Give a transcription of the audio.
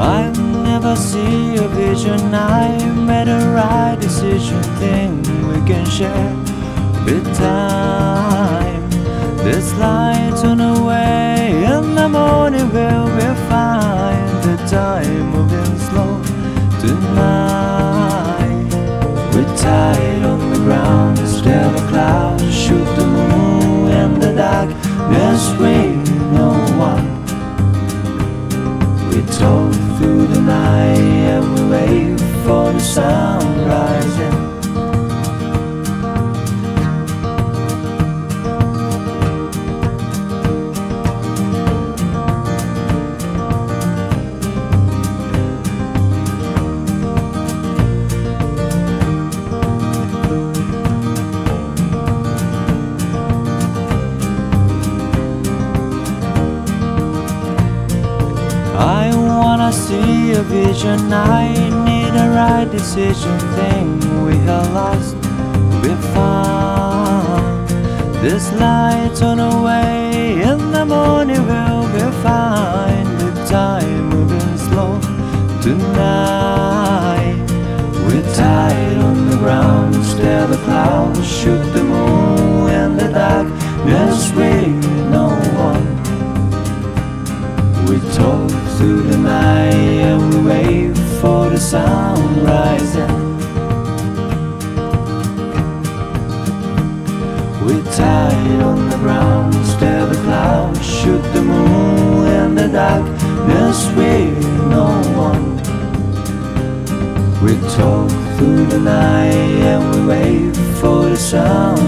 I'll never see a vision. I made a right decision. Thing we can share with time. This life We through the night and we wait for the sun I wanna see a vision. I need a right decision. Thing we have lost, we found. This light on the way in the morning will be fine. The time moving slow tonight. We're tied on the ground, stare the clouds, shoot the moon in the dark. There's really no one. We talk through the night and we wait for the sun rising. We tied on the ground, stare the clouds, shoot the moon in the dark. There's really no one. We talk through the night and we wait for the sun.